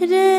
the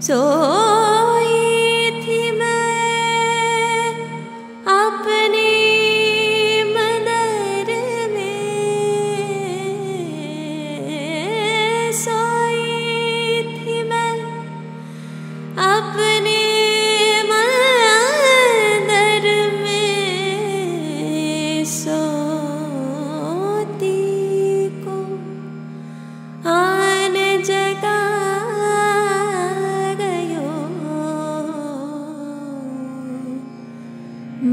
So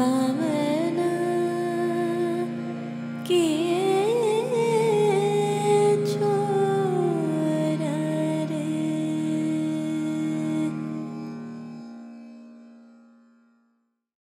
Mama.